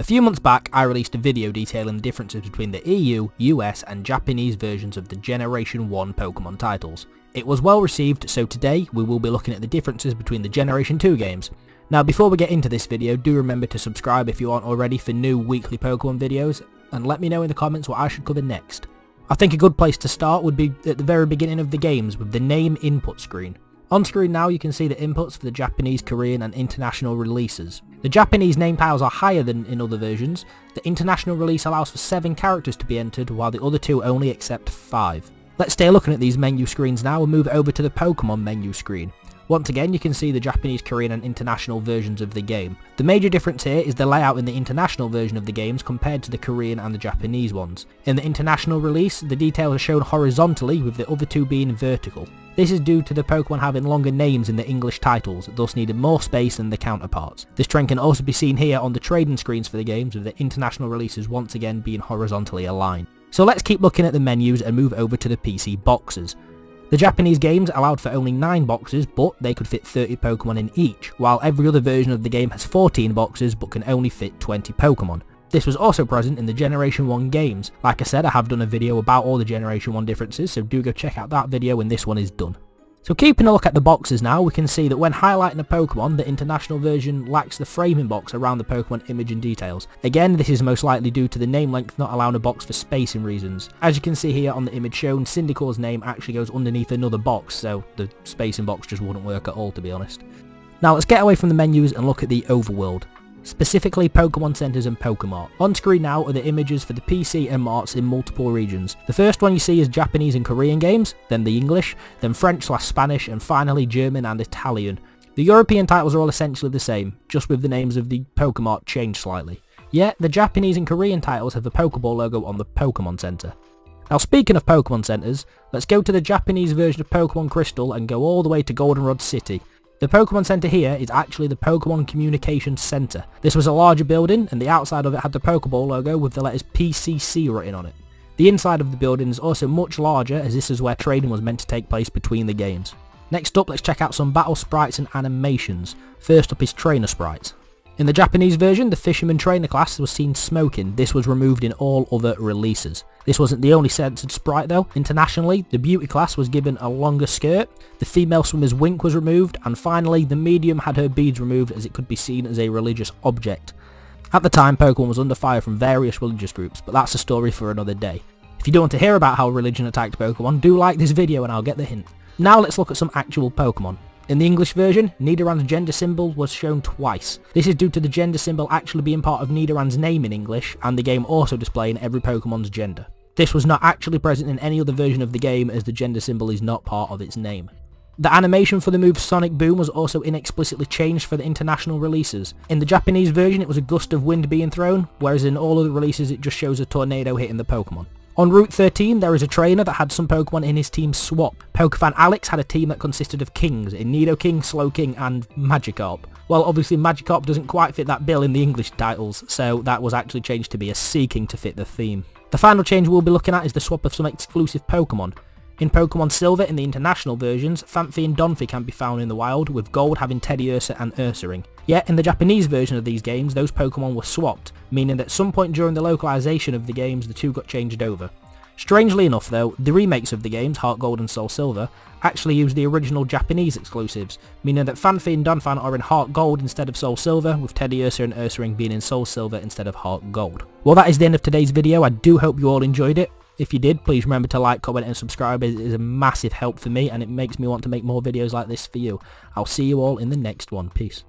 A few months back, I released a video detailing the differences between the EU, US and Japanese versions of the Generation 1 Pokemon titles. It was well received, so today we will be looking at the differences between the Generation 2 games. Now before we get into this video, do remember to subscribe if you aren't already for new weekly Pokemon videos, and let me know in the comments what I should cover next. I think a good place to start would be at the very beginning of the games with the name input screen. On screen now you can see the inputs for the Japanese, Korean and international releases. The Japanese name tiles are higher than in other versions. The international release allows for 7 characters to be entered while the other two only accept 5. Let's stay looking at these menu screens now and move over to the Pokemon menu screen. Once again you can see the Japanese, Korean and international versions of the game. The major difference here is the layout in the international version of the games compared to the Korean and the Japanese ones. In the international release, the details are shown horizontally with the other two being vertical. This is due to the Pokemon having longer names in the English titles, thus needed more space than the counterparts. This trend can also be seen here on the trading screens for the games with the international releases once again being horizontally aligned. So let's keep looking at the menus and move over to the PC boxes. The Japanese games allowed for only 9 boxes, but they could fit 30 Pokemon in each, while every other version of the game has 14 boxes but can only fit 20 Pokemon. This was also present in the Generation 1 games. Like I said, I have done a video about all the Generation 1 differences, so do go check out that video when this one is done. So keeping a look at the boxes now, we can see that when highlighting a Pokemon, the international version lacks the framing box around the Pokemon image and details. Again, this is most likely due to the name length not allowing a box for spacing reasons. As you can see here on the image shown, Cyndaquil's name actually goes underneath another box, so the spacing box just wouldn't work at all to be honest. Now let's get away from the menus and look at the overworld specifically Pokemon Centers and Pokemart. On screen now are the images for the PC and marts in multiple regions. The first one you see is Japanese and Korean games, then the English, then French slash Spanish, and finally German and Italian. The European titles are all essentially the same, just with the names of the Pokemart changed slightly. Yet, the Japanese and Korean titles have the Pokeball logo on the Pokemon Center. Now speaking of Pokemon Centers, let's go to the Japanese version of Pokemon Crystal and go all the way to Goldenrod City, the Pokemon Center here is actually the Pokemon Communications Center. This was a larger building and the outside of it had the Pokeball logo with the letters PCC written on it. The inside of the building is also much larger as this is where trading was meant to take place between the games. Next up let's check out some battle sprites and animations. First up is trainer sprites. In the Japanese version, the Fisherman Trainer class was seen smoking. This was removed in all other releases. This wasn't the only censored sprite though. Internationally, the Beauty class was given a longer skirt, the female swimmer's wink was removed, and finally, the medium had her beads removed as it could be seen as a religious object. At the time, Pokemon was under fire from various religious groups, but that's a story for another day. If you do want to hear about how religion attacked Pokemon, do like this video and I'll get the hint. Now let's look at some actual Pokemon. In the English version, Nidoran's gender symbol was shown twice. This is due to the gender symbol actually being part of Nidoran's name in English, and the game also displaying every Pokemon's gender. This was not actually present in any other version of the game as the gender symbol is not part of its name. The animation for the move Sonic Boom was also inexplicitly changed for the international releases. In the Japanese version it was a gust of wind being thrown, whereas in all other releases it just shows a tornado hitting the Pokemon. On Route 13, there is a trainer that had some Pokemon in his team swap. Pokefan Alex had a team that consisted of Kings, in Nidoking, Slowking and Magikarp. Well, obviously Magikarp doesn't quite fit that bill in the English titles, so that was actually changed to be a Seaking to fit the theme. The final change we'll be looking at is the swap of some exclusive Pokemon. In Pokemon Silver in the international versions, Phanpy and Donphan can be found in the wild, with Gold having Teddiursa and Ursaring. Yet in the Japanese version of these games, those Pokemon were swapped, meaning that at some point during the localization of the games, the two got changed over. Strangely enough though, the remakes of the games, Heart Gold and Soul Silver, actually use the original Japanese exclusives, meaning that Phanpy and Donphan are in Heart Gold instead of Soul Silver, with Teddiursa and Ursaring being in Soul Silver instead of Heart Gold. Well that is the end of today's video, I do hope you all enjoyed it. If you did, please remember to like, comment and subscribe. It is a massive help for me and it makes me want to make more videos like this for you. I'll see you all in the next one. Peace.